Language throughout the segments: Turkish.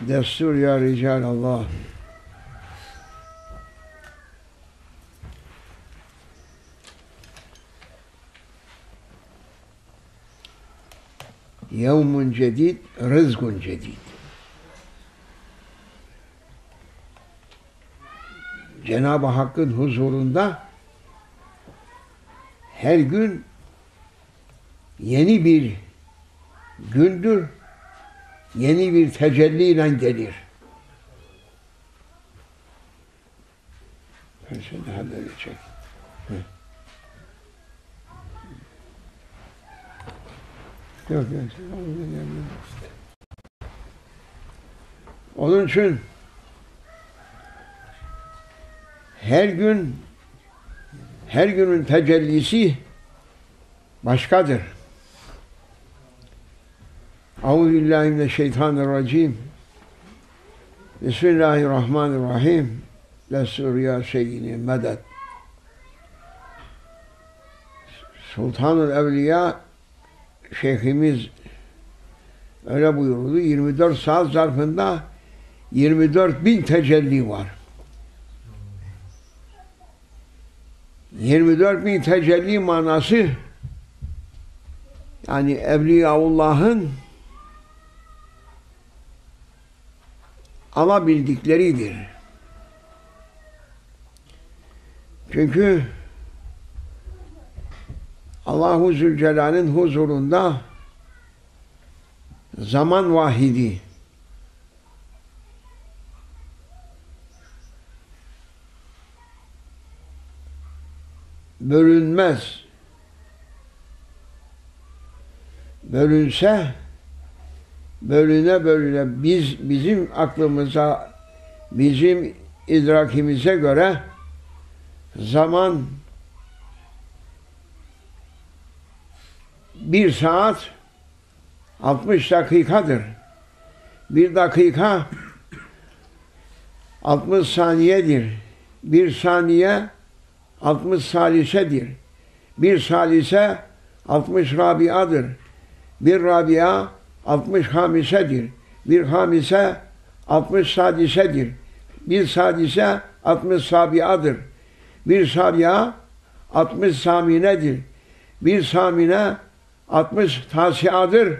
Destur ya Rical Allah. Yevmun cedid, rızkun cedid. Cenab-ı Hakk'ın huzurunda her gün yeni bir gündür, yeni bir tecelliyle gelir. Ben çek. Hı. Yok yok. Onun için her gün her günün tecellisi başkadır. Euzubillahimineşşeytanirracim. Bismillahirrahmanirrahim. Lesur ya seyyidi medet. Sultanul Evliya Şeyhimiz öyle buyurdu. 24 saat zarfında 24 bin tecelli var. 24 bin tecelli manası yani Evliyaullah'ın alabildikleridir. Çünkü Allahu Zülcelal'in huzurunda zaman vahidi bölünmez. Bölünse bölüne bölüne biz bizim aklımıza bizim idrakimize göre zaman bir saat 60 dakikadır. Bir dakika 60 saniyedir. Bir saniye 60 salisedir. Bir salise 60 rabiadır. Bir rabia 60 hamisedir. Bir hamise 60 sadisedir. Bir sadise 60 sabiadır. Bir sabiya 60 saminedir. Bir samine 60 tasiadır.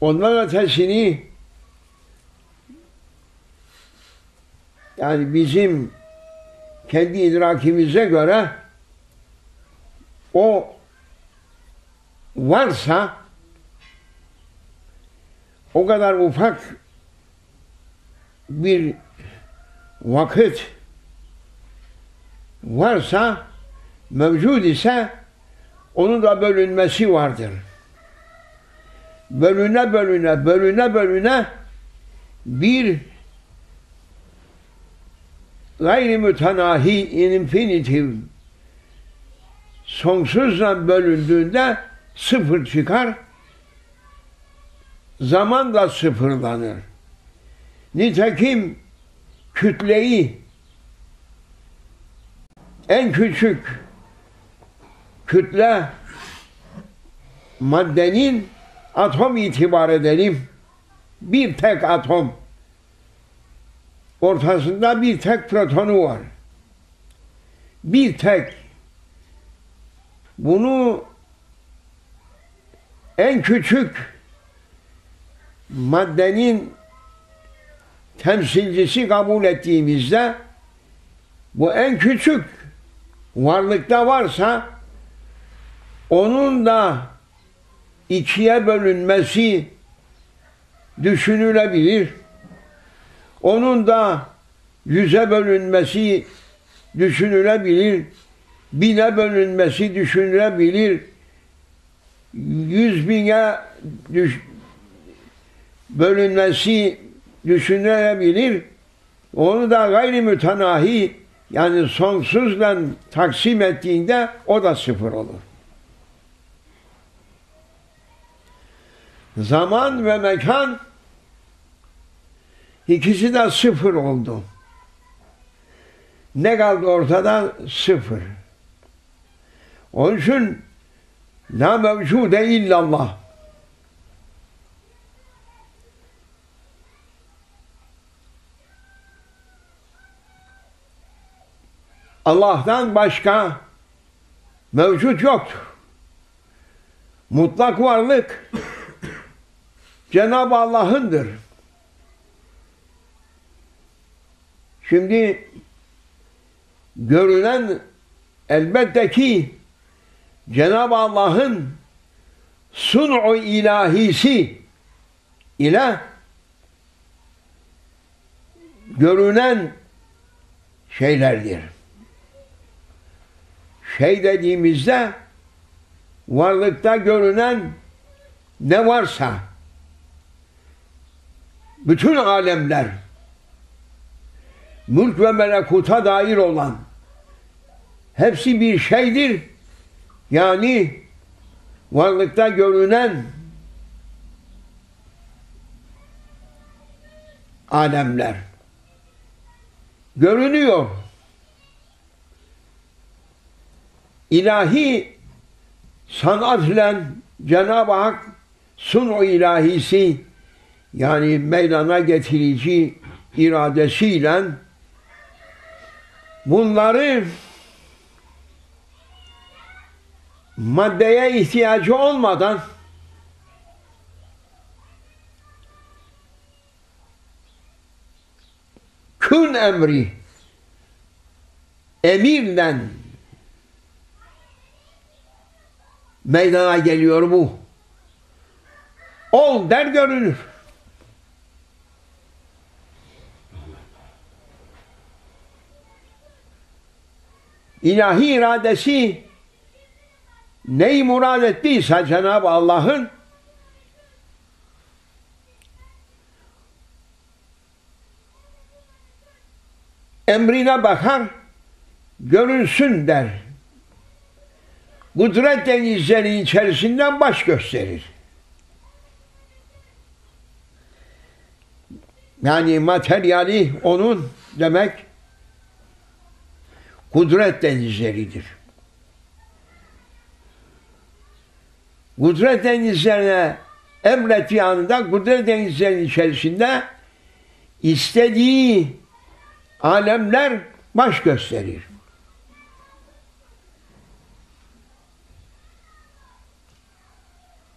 Ondan ötesini yani bizim kendi idrakimize göre o varsa o kadar ufak bir vakit varsa mevcud ise onun da bölünmesi vardır. Bölüne bölüne bölüne bölüne bir gayri mütenahi infinitive sonsuzla bölündüğünde sıfır çıkar zaman da sıfırlanır. Nitekim kütleyi en küçük kütle maddenin atom itibar edelim. Bir tek atom. Ortasında bir tek protonu var. Bir tek. Bunu en küçük maddenin temsilcisi kabul ettiğimizde bu en küçük varlıkta varsa onun da ikiye bölünmesi düşünülebilir. Onun da yüze bölünmesi düşünülebilir. Bine bölünmesi düşünülebilir. Yüz bine düş bölünmesi düşünülebilir. Onu da gayri mütenahi yani sonsuzla taksim ettiğinde o da sıfır olur. Zaman ve mekan ikisi de sıfır oldu. Ne kaldı ortada? Sıfır. Onun için La mevcude illallah. Allah'tan başka mevcut yoktur. Mutlak varlık Cenab-ı Allah'ındır. Şimdi görünen elbette ki Cenab-ı Allah'ın sun'u ilahisi ile görünen şeylerdir. Şey dediğimizde varlıkta görünen ne varsa bütün alemler mülk ve melekuta dair olan hepsi bir şeydir. Yani varlıkta görünen alemler görünüyor. İlahi sanat ile Cenab-ı Hak sunu ilahisi yani meydana getirici iradesiyle bunları maddeye ihtiyacı olmadan kün emri emirle meydana geliyor bu. Ol der görünür. İlahi iradesi neyi murad ettiyse Cenab-ı Allah'ın emrine bakar, görünsün der. Kudret denizleri içerisinden baş gösterir. Yani materyali onun demek kudret denizleridir. Kudret denizlerine emrettiği anda kudret denizlerinin içerisinde istediği alemler baş gösterir.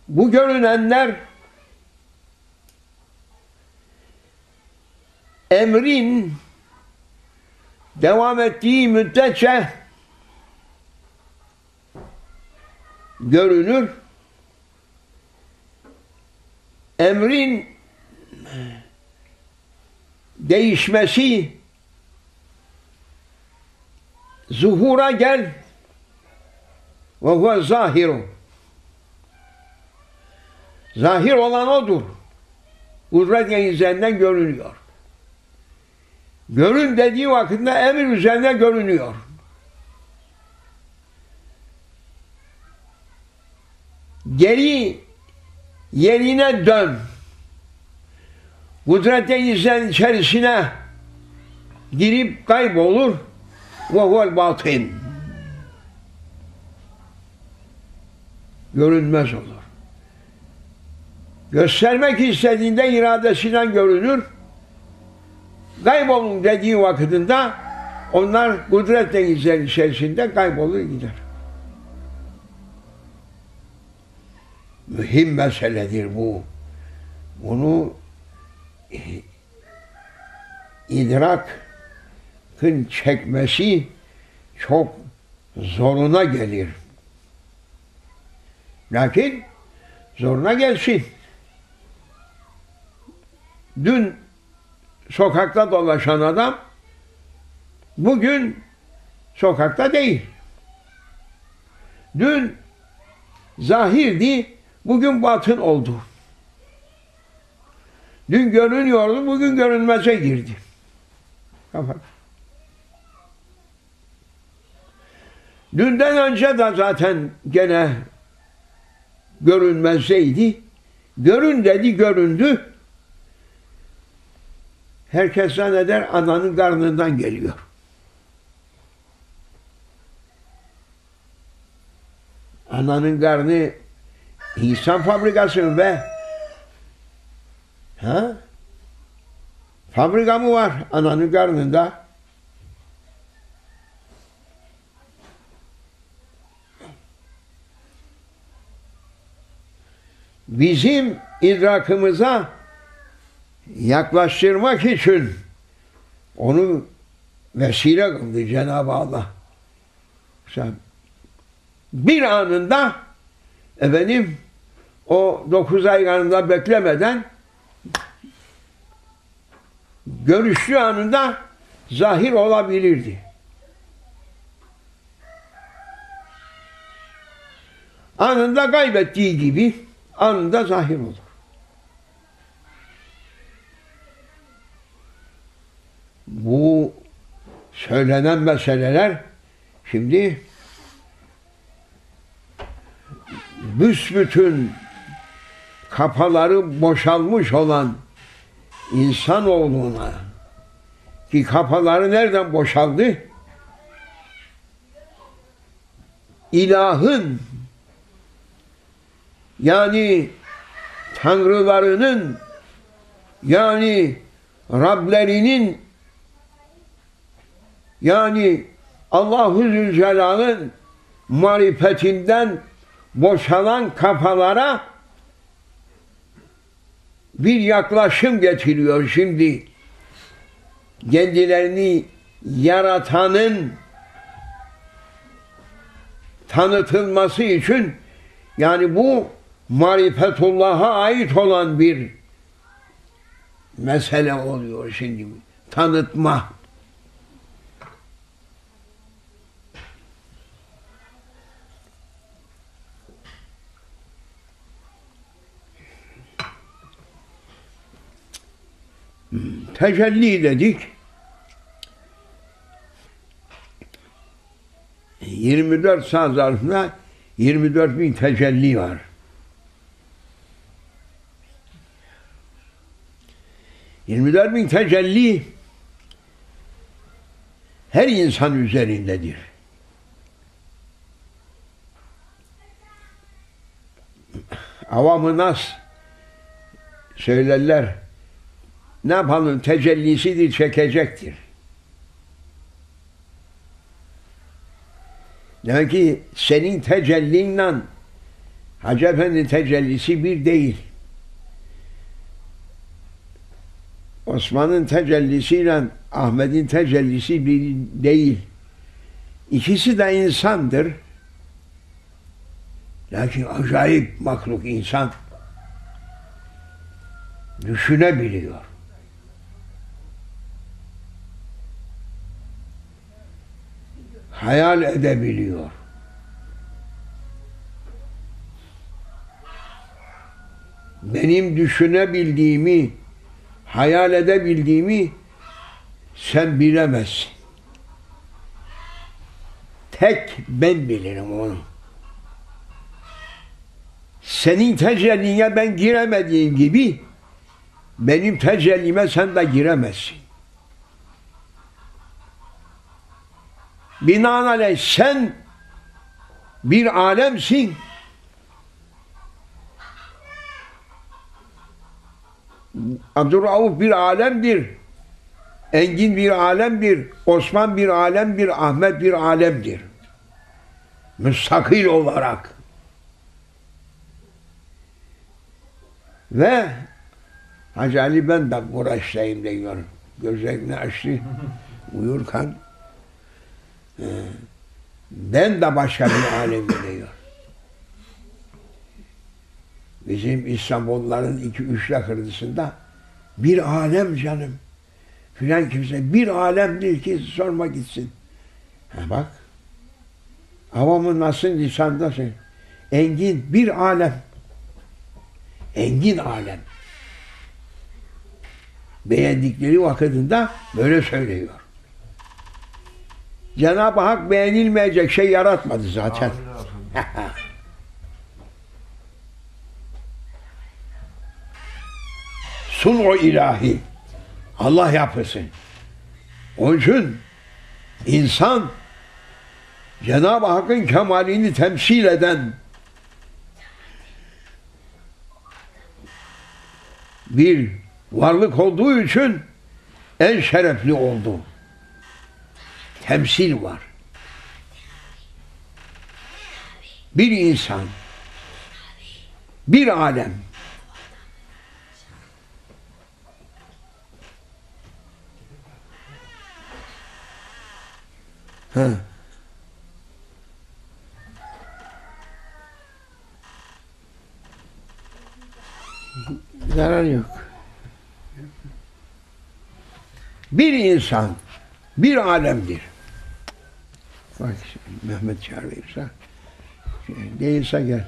Bu görünenler emrin devam ettiği müddetçe görünür. Emrin değişmesi zuhura gel ve huve zahiru zahir olan odur. Kudret üzerinden görünüyor. Görün dediği vakitte emir üzerine görünüyor. Geri yerine dön. Kudret denizlerin içerisine girip kaybolur ve huvel batın. Görünmez olur. Göstermek istediğinde iradesinden görünür kaybolun dediği vakitinde onlar kudret denizleri içerisinde kaybolur gider. Mühim meseledir bu. Bunu idrakın çekmesi çok zoruna gelir. Lakin zoruna gelsin. Dün sokakta dolaşan adam bugün sokakta değil. Dün zahirdi, bugün batın oldu. Dün görünüyordu, bugün görünmeze girdi. Dünden önce de zaten gene görünmezdeydi. Görün dedi, göründü. Herkes zanneder ananın karnından geliyor. Ana Ananın karnı insan fabrikası ve ha? Fabrika mı var ananın karnında? Bizim idrakımıza yaklaştırmak için onu vesile kıldı Cenab-ı Allah. Bir anında efendim o dokuz ay karnında beklemeden görüştüğü anında zahir olabilirdi. Anında kaybettiği gibi anında zahir olur. Bu söylenen meseleler şimdi büsbütün kafaları boşalmış olan insanoğluna ki kafaları nereden boşaldı? İlahın yani tanrılarının yani Rablerinin yani Allahu Zülcelal'ın marifetinden boşalan kafalara bir yaklaşım getiriyor şimdi. Kendilerini yaratanın tanıtılması için yani bu marifetullah'a ait olan bir mesele oluyor şimdi. Tanıtma. Tecelli dedik. 24 saat zarfında 24 bin tecelli var. Yirmi dört bin tecelli her insan üzerindedir. Avamı nas söylerler ne yapalım tecellisidir, çekecektir. Demek ki senin tecellinle Hacı Efendi tecellisi bir değil. Osman'ın tecellisiyle Ahmet'in tecellisi bir değil. İkisi de insandır. Lakin acayip mahluk insan düşünebiliyor. Hayal edebiliyor. Benim düşünebildiğimi, hayal edebildiğimi sen bilemezsin. Tek ben bilirim onu. Senin tecelline ben giremediğim gibi benim tecellime sen de giremezsin. Binaenaleyh sen bir alemsin. Abdurrauf bir alemdir. Engin bir alemdir. Osman bir alemdir. Ahmet bir alemdir. Müstakil olarak. Ve Hacı Ali ben de uğraştayım diyor. Gözlerini açtı uyurken. Ben de başka bir alem diyor. Bizim İstanbulluların iki üçle kırdırsında bir alem canım. Filan kimse bir alemdir ki sorma gitsin. Ha bak. Avamın nasıl lisanda şey. Engin bir alem. Engin alem. Beğendikleri vakitinde böyle söylüyor. Cenab-ı Hak beğenilmeyecek şey yaratmadı zaten. Sun o ilahi. Allah yapısın. Onun için insan Cenab-ı Hakk'ın kemalini temsil eden bir varlık olduğu için en şerefli oldu. Temsil var. Bir insan, bir alem, Ha. Zarar yok. Bir insan, bir alemdir. Bak Mehmet çağırıyorsa, değilse gel.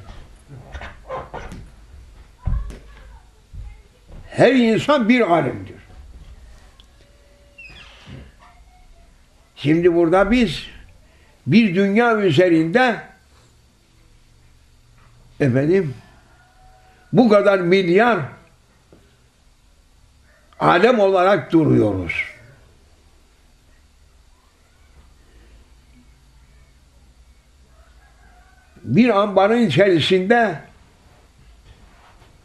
Her insan bir alemdir. Şimdi burada biz bir dünya üzerinde efendim bu kadar milyar alem olarak duruyoruz. Bir ambarın içerisinde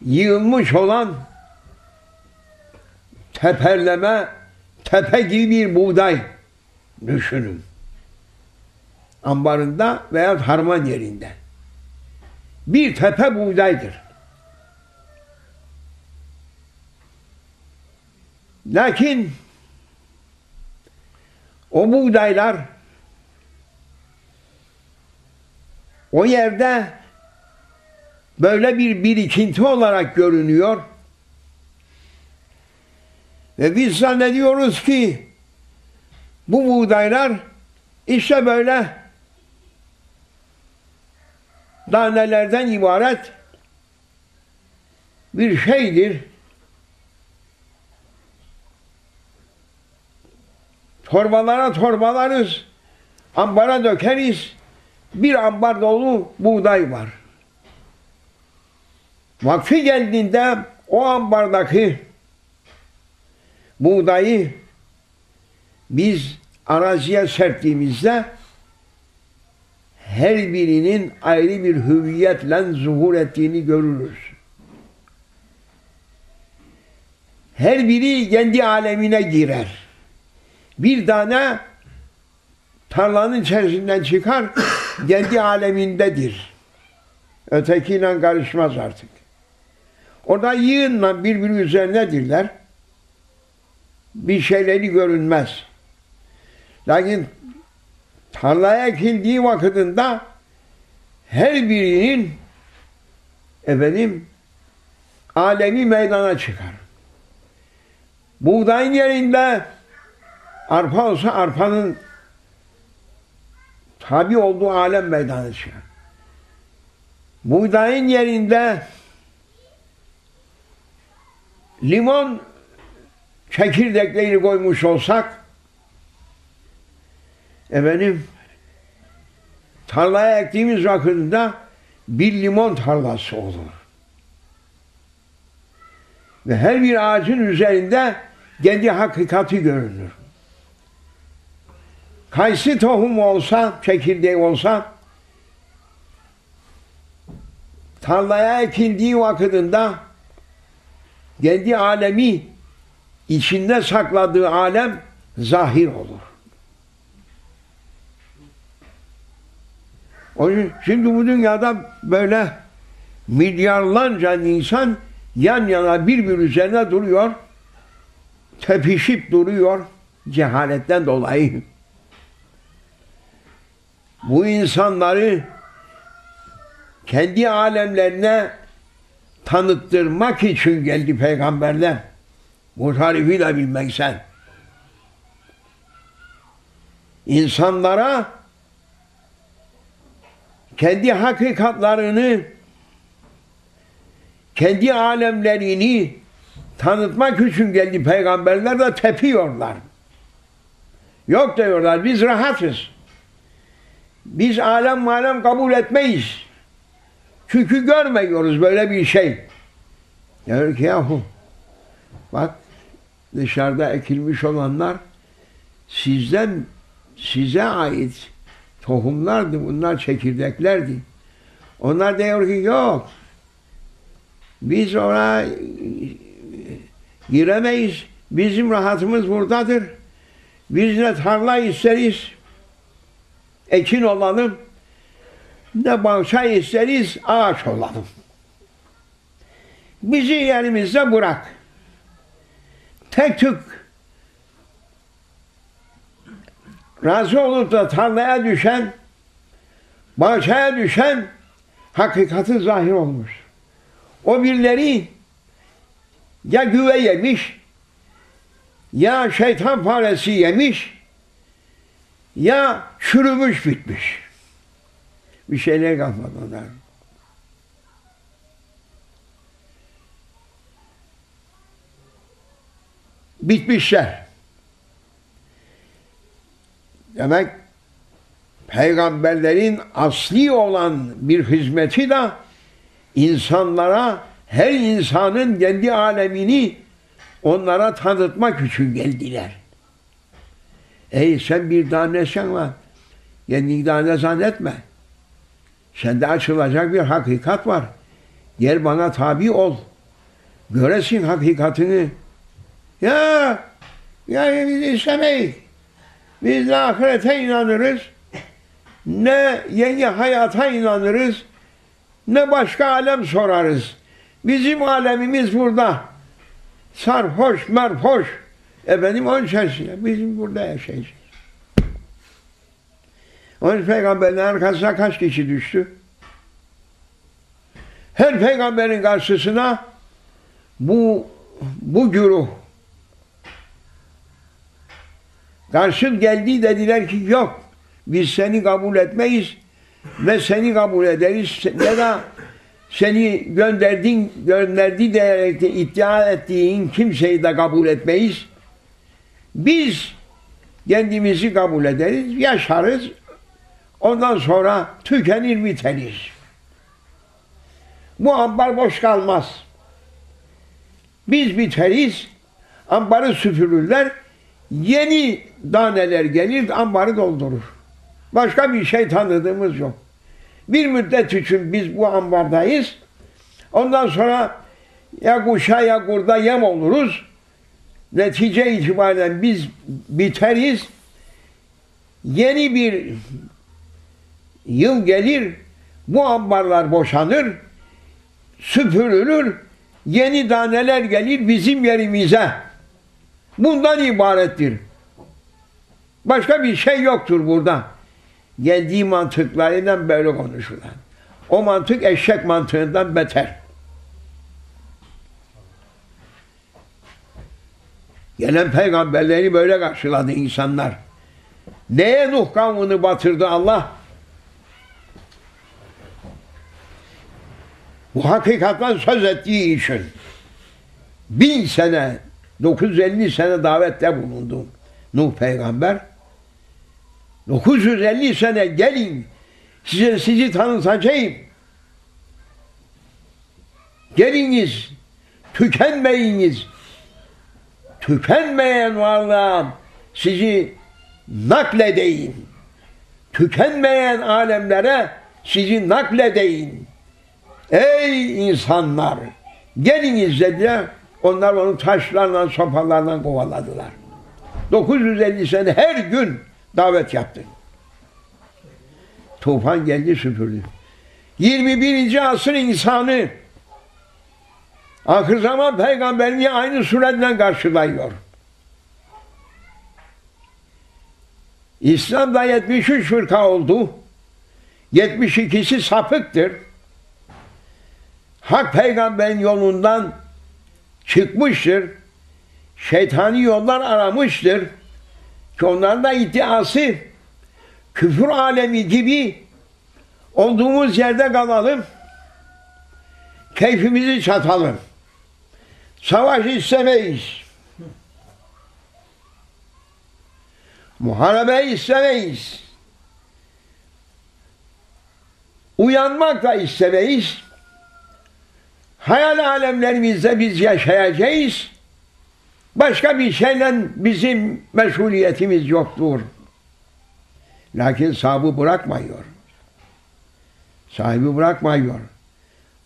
yığılmış olan teperleme, tepe gibi bir buğday düşünün. Ambarında veya harman yerinde. Bir tepe buğdaydır. Lakin o buğdaylar o yerde böyle bir birikinti olarak görünüyor. Ve biz zannediyoruz ki bu buğdaylar işte böyle danelerden ibaret bir şeydir. Torbalara torbalarız, ambara dökeriz. Bir ambar dolu buğday var. Vakfi geldiğinde o ambardaki buğdayı biz araziye serptiğimizde her birinin ayrı bir hüviyetle zuhur ettiğini görürüz. Her biri kendi alemine girer. Bir tane tarlanın içerisinden çıkar, kendi alemindedir. Ötekiyle karışmaz artık. Orada yığınla birbiri üzerindedirler. Bir şeyleri görünmez. Lakin tarlaya ekildiği vakitinde her birinin efendim alemi meydana çıkar. Buğdayın yerinde arpa olsa arpanın tabi olduğu alem meydana çıkar. Buğdayın yerinde limon çekirdekleri koymuş olsak efendim tarlaya ektiğimiz vakitte bir limon tarlası olur. Ve her bir ağacın üzerinde kendi hakikati görünür. Kayısı tohumu olsa, çekirdeği olsa tarlaya ekildiği vakitinde kendi alemi içinde sakladığı alem zahir olur. Şimdi bu dünyada böyle milyarlarca insan yan yana birbir üzerine duruyor, tepişip duruyor cehaletten dolayı. Bu insanları kendi alemlerine tanıttırmak için geldi peygamberler. Bu tarifi de bilmek sen. İnsanlara kendi hakikatlarını, kendi alemlerini tanıtmak için geldi peygamberler de tepiyorlar. Yok diyorlar biz rahatız. Biz alem malem kabul etmeyiz. Çünkü görmüyoruz böyle bir şey. Diyor ki yahu bak dışarıda ekilmiş olanlar sizden size ait tohumlardı. Bunlar çekirdeklerdi. Onlar diyor ki yok. Biz ona Giremeyiz. Bizim rahatımız buradadır. Biz ne tarla isteriz, ekin olalım, ne bahçe isteriz, ağaç olalım. Bizi yerimizde bırak. Tek tük razı olup da tarlaya düşen, bahçeye düşen hakikati zahir olmuş. O birileri ya güve yemiş, ya şeytan faresi yemiş, ya çürümüş bitmiş. Bir şeyler kalmadı onlar. Bitmişler. Demek peygamberlerin asli olan bir hizmeti de insanlara her insanın kendi alemini onlara tanıtmak için geldiler. Ey sen bir tanesin lan. Kendini tane zannetme. Sende açılacak bir hakikat var. Gel bana tabi ol. Göresin hakikatini. Ya, ya biz istemeyiz. Biz ne ahirete inanırız, ne yeni hayata inanırız, ne başka alem sorarız. Bizim alemimiz burada. Sarhoş, merhoş. Efendim onun içerisinde. Bizim burada yaşayacağız. Onun peygamberin arkasına kaç kişi düştü? Her peygamberin karşısına bu bu güruh karşı geldi dediler ki yok biz seni kabul etmeyiz ve seni kabul ederiz ne de seni gönderdin gönderdi diyerek de iddia ettiğin kimseyi de kabul etmeyiz. Biz kendimizi kabul ederiz, yaşarız. Ondan sonra tükenir biteriz. Bu ambar boş kalmaz. Biz biteriz, ambarı süpürürler, yeni daneler gelir, ambarı doldurur. Başka bir şey tanıdığımız yok. Bir müddet için biz bu ambardayız. Ondan sonra ya kuşa ya kurda yem oluruz. Netice itibariyle biz biteriz. Yeni bir yıl gelir. Bu ambarlar boşanır. Süpürülür. Yeni daneler gelir bizim yerimize. Bundan ibarettir. Başka bir şey yoktur burada geldiği mantıklarıyla böyle konuşulan. O mantık eşek mantığından beter. Gelen peygamberleri böyle karşıladı insanlar. Neye Nuh kavmini batırdı Allah? Bu hakikatten söz ettiği için bin sene, 950 sene davette bulundu Nuh peygamber 950 sene gelin size sizi tanıtacağım. Geliniz, tükenmeyiniz. Tükenmeyen varlığım sizi nakledeyim. Tükenmeyen alemlere sizi nakledeyim. Ey insanlar! Geliniz dediler. Onlar onu taşlarla, sopalarla kovaladılar. 950 sene her gün davet yaptı. Tufan geldi süpürdü. 21. asır insanı ahir zaman peygamberini aynı suretle karşılıyor. İslam'da 73 fırka oldu. 72'si sapıktır. Hak peygamberin yolundan çıkmıştır. Şeytani yollar aramıştır ki onların da iddiası küfür alemi gibi olduğumuz yerde kalalım, keyfimizi çatalım. Savaş istemeyiz. Muharebe istemeyiz. Uyanmak da istemeyiz. Hayal alemlerimizde biz yaşayacağız. Başka bir şeyle bizim meşguliyetimiz yoktur. Lakin sahibi bırakmıyor. Sahibi bırakmıyor.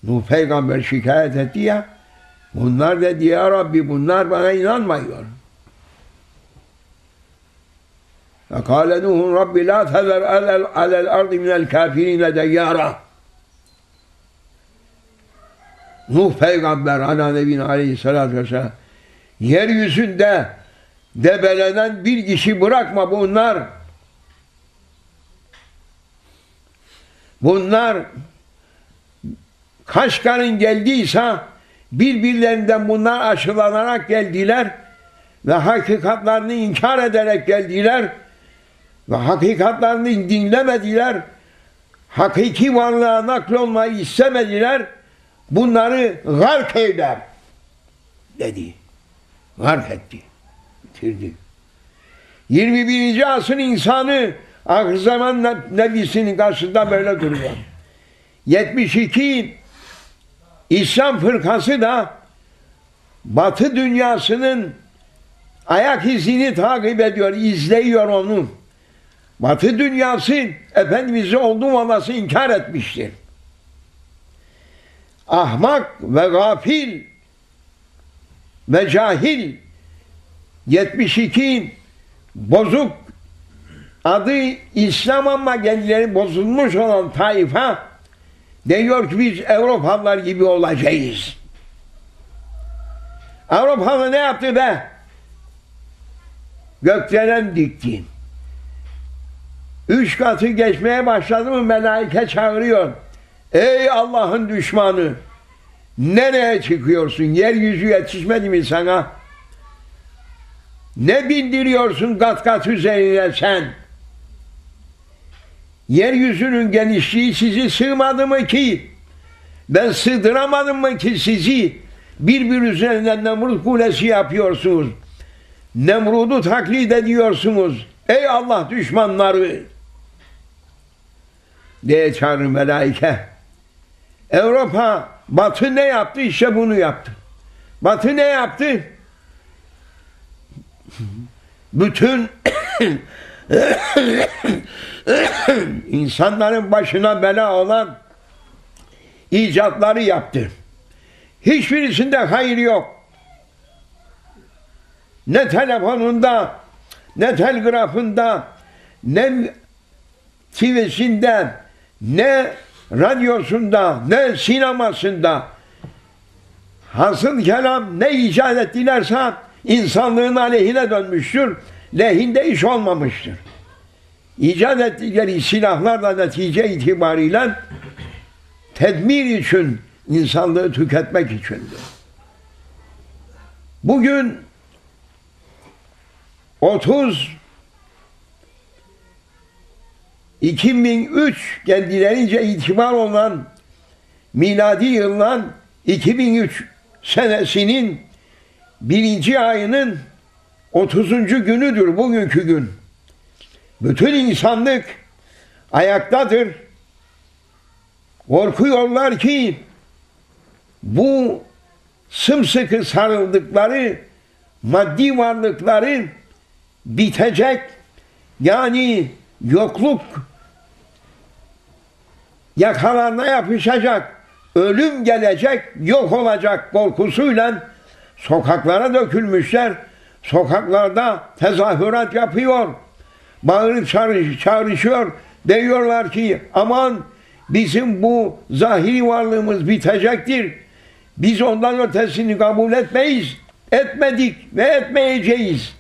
Nuh peygamber şikayet etti ya, Bunlar dedi ya Rabbi bunlar bana inanmıyor. Fekale Nuhun Rabbi la tezer alel, alel ardi minel kafirine deyyara. Nuh peygamber ana nebin aleyhissalatü vesselam yeryüzünde debelenen bir kişi bırakma bunlar. Bunlar kaç Kaşkar'ın geldiyse birbirlerinden bunlar aşılanarak geldiler ve hakikatlarını inkar ederek geldiler ve hakikatlarını dinlemediler. Hakiki varlığa naklolmayı istemediler. Bunları gark eyler dedi. Gark etti. Bitirdi. 21. asrın insanı ahir zaman nebisinin karşısında böyle duruyor. 72 İslam fırkası da Batı dünyasının ayak izini takip ediyor, izleyiyor onu. Batı dünyası Efendimiz'i olduğu olması inkar etmiştir. Ahmak ve gafil ve cahil 72 bozuk adı İslam ama kendileri bozulmuş olan taifa diyor ki biz Avrupalılar gibi olacağız. Avrupalı ne yaptı be? Gökdelen dikti. Üç katı geçmeye başladı mı melaike çağırıyor. Ey Allah'ın düşmanı! Nereye çıkıyorsun? Yeryüzü yetişmedi mi sana? Ne bindiriyorsun kat kat üzerine sen? Yeryüzünün genişliği sizi sığmadı mı ki? Ben sığdıramadım mı ki sizi? Bir bir üzerinden Nemrut kulesi yapıyorsunuz. Nemrud'u taklit ediyorsunuz. Ey Allah düşmanları! diye çağırır melaike. Avrupa, Batı ne yaptı? İşte bunu yaptı. Batı ne yaptı? Bütün insanların başına bela olan icatları yaptı. Hiçbirisinde hayır yok. Ne telefonunda, ne telgrafında, ne TV'sinde, ne radyosunda, ne sinemasında hasıl kelam ne icat ettilerse insanlığın aleyhine dönmüştür. Lehinde iş olmamıştır. İcat ettikleri silahlarla netice itibariyle tedmir için insanlığı tüketmek içindir. Bugün 30 2003 kendilerince itibar olan miladi yıldan 2003 senesinin birinci ayının 30. günüdür bugünkü gün. Bütün insanlık ayaktadır. Korkuyorlar ki bu sımsıkı sarıldıkları maddi varlıkları bitecek. Yani yokluk yakalarına yapışacak, ölüm gelecek, yok olacak korkusuyla sokaklara dökülmüşler. Sokaklarda tezahürat yapıyor. Bağırıp çağrış, çağrışıyor. Diyorlar ki aman bizim bu zahiri varlığımız bitecektir. Biz ondan ötesini kabul etmeyiz. Etmedik ve etmeyeceğiz.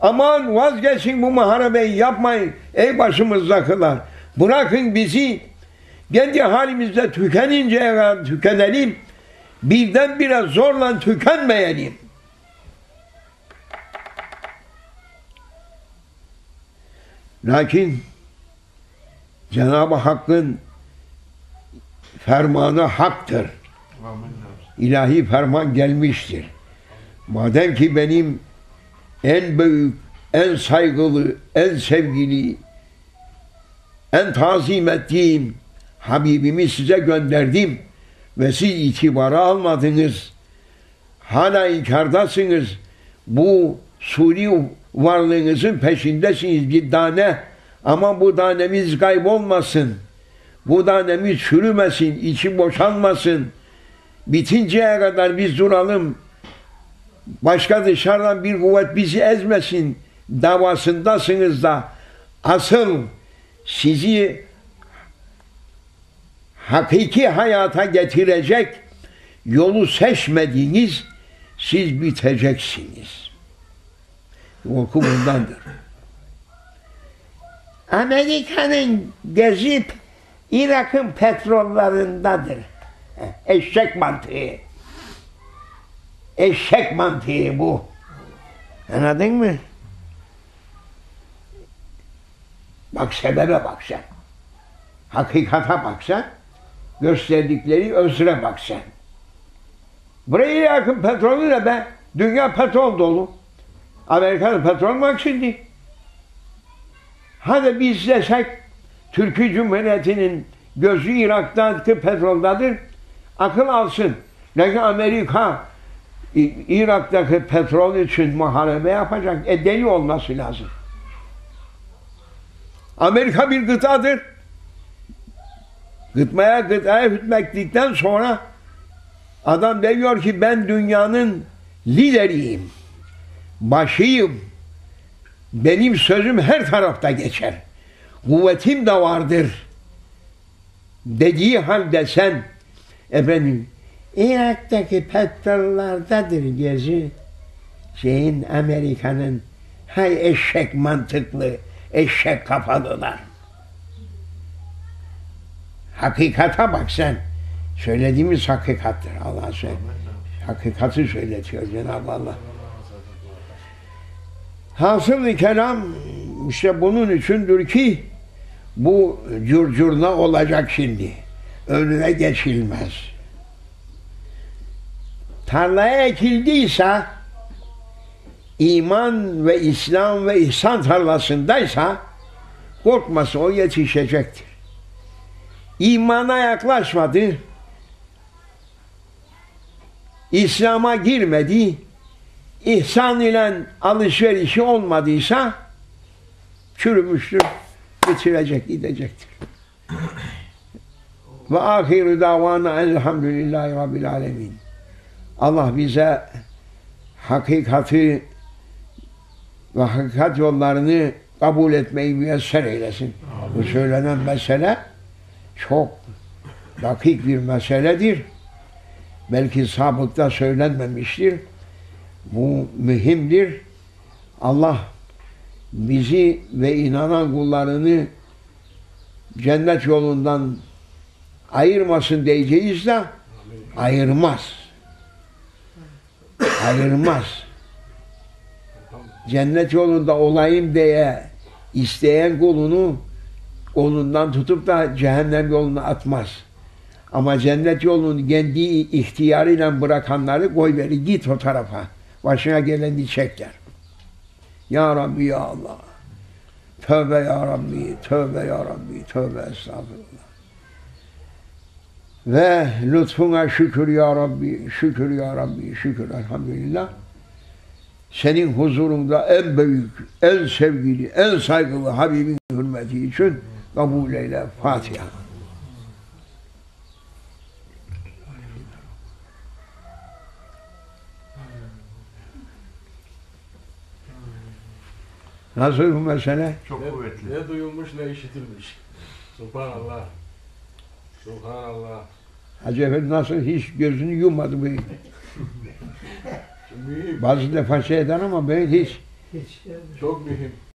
Aman vazgeçin bu muharebeyi yapmayın. Ey başımızdakiler. Bırakın bizi kendi halimizde tükeninceye kadar tükenelim. Birdenbire zorla tükenmeyelim. Lakin Cenab-ı Hakk'ın fermanı haktır. İlahi ferman gelmiştir. Madem ki benim en büyük, en saygılı, en sevgili, en tazim ettiğim Habibimi size gönderdim ve siz itibara almadınız. Hala inkardasınız. Bu suni varlığınızın peşindesiniz bir tane. Ama bu tanemiz kaybolmasın. Bu tanemiz çürümesin, içi boşalmasın. bitinceye kadar biz duralım. Başka dışarıdan bir kuvvet bizi ezmesin davasındasınız da asıl sizi hakiki hayata getirecek yolu seçmediğiniz siz biteceksiniz. Korku bundandır. Amerika'nın gezip Irak'ın petrollarındadır. Eşek mantığı. Eşek mantığı bu. Anladın mı? Bak sebebe bak sen. Hakikata bak sen. Gösterdikleri özre bak sen. Buraya yakın petrolü ne be? Dünya petrol dolu. Amerika'nın petrol bak şimdi. Hadi biz desek Türkiye Cumhuriyeti'nin gözü Irak'taki petroldadır. Akıl alsın. Lakin Amerika Irak'taki petrol için muharebe yapacak. E deli olması lazım. Amerika bir gıtadır. Gıtmaya gıtaya hükmettikten sonra adam diyor ki ben dünyanın lideriyim. Başıyım. Benim sözüm her tarafta geçer. Kuvvetim de vardır. Dediği halde sen efendim Irak'taki petrollardadır gezi şeyin Amerika'nın hay eşek mantıklı eşek kafalılar. Hakikata bak sen. Söylediğimiz hakikattir Allah söyle. Hakikati söyletiyor Cenab-ı Allah. Hasıl kelam işte bunun içindir ki bu curcurna olacak şimdi. Önüne geçilmez. Tarlaya ekildiyse iman ve İslam ve ihsan tarlasındaysa korkması o yetişecektir. İmana yaklaşmadı, İslam'a girmedi, ihsan ile alışverişi olmadıysa çürümüştür, bitirecek, gidecektir. Ve ahiru davana elhamdülillahi rabbil alemin. Allah bize hakikati ve hakikat yollarını kabul etmeyi müyesser eylesin. Bu söylenen mesele çok dakik bir meseledir. Belki sabıkta söylenmemiştir. Bu mühimdir. Allah bizi ve inanan kullarını cennet yolundan ayırmasın diyeceğiz de ayırmaz. Ayırmaz. Cennet yolunda olayım diye isteyen kulunu kolundan tutup da cehennem yoluna atmaz. Ama cennet yolunu kendi ihtiyarıyla bırakanları koy veri git o tarafa. Başına geleni çek der. Ya Rabbi ya Allah. Tövbe ya Rabbi, tövbe ya Rabbi, tövbe estağfurullah. Ve lütfuna şükür ya Rabbi, şükür ya Rabbi, şükür elhamdülillah. Senin huzurunda en büyük, en sevgili, en saygılı Habibin hürmeti için kabul eyle Fatiha. Nasıl bu mesele? Çok ne, kuvvetli. Ne duyulmuş ne işitilmiş. Subhanallah. Subhanallah. Hacı Efendi nasıl hiç gözünü yummadı bu. Bazı defa şey eder ama ben hiç Çok mühim.